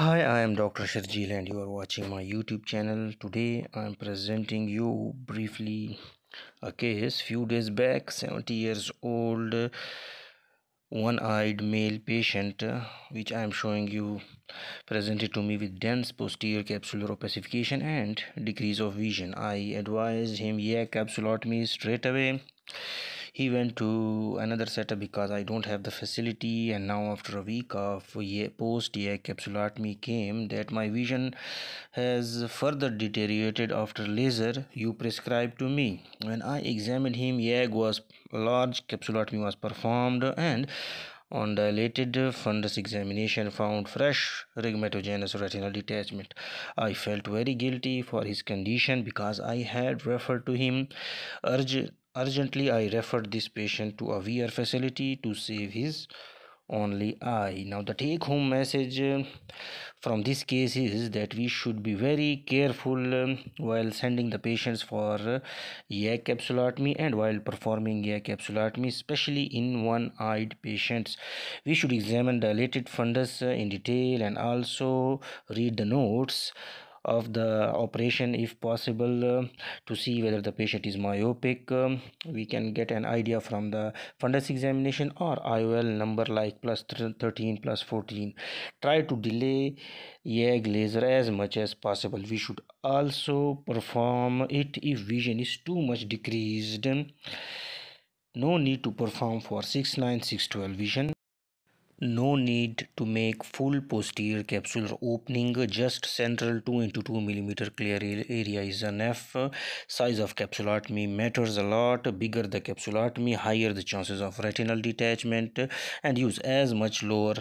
Hi, I am Dr. Sharjeel and you are watching my YouTube channel. Today I am presenting you briefly a case few days back 70 years old one-eyed male patient which I am showing you presented to me with dense posterior capsular opacification and decrease of vision. I advised him YAG capsulotomy straight away he went to another setup because I don't have the facility and now after a week of post YAG capsulotomy came that my vision has further deteriorated after laser you prescribed to me. When I examined him YAG was large capsulotomy was performed and on dilated fundus examination found fresh rhegmatogenous retinal detachment. I felt very guilty for his condition because I had referred to him urgent Urgently, I referred this patient to a VR facility to save his only eye. Now, the take home message uh, from this case is that we should be very careful um, while sending the patients for uh, YAG capsulotomy and while performing YAG capsulotomy, especially in one eyed patients. We should examine dilated fundus uh, in detail and also read the notes of the operation if possible uh, to see whether the patient is myopic. Um, we can get an idea from the fundus examination or IOL number like plus 13 plus 14 try to delay YAG laser as much as possible. We should also perform it if vision is too much decreased. No need to perform for 6 9 6 12 vision no need to make full posterior capsular opening just central 2 into 2 millimeter clear area is enough. Size of capsulotomy matters a lot. Bigger the capsulotomy higher the chances of retinal detachment. And use as much lower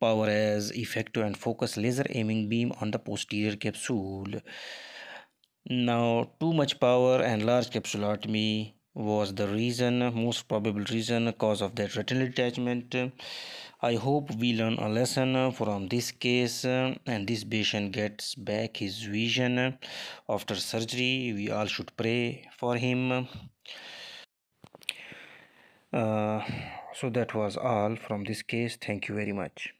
power as effective and focus laser aiming beam on the posterior capsule. Now too much power and large capsulotomy was the reason most probable reason cause of that retinal detachment. I hope we learn a lesson from this case and this patient gets back his vision. After surgery we all should pray for him. Uh, so that was all from this case. Thank you very much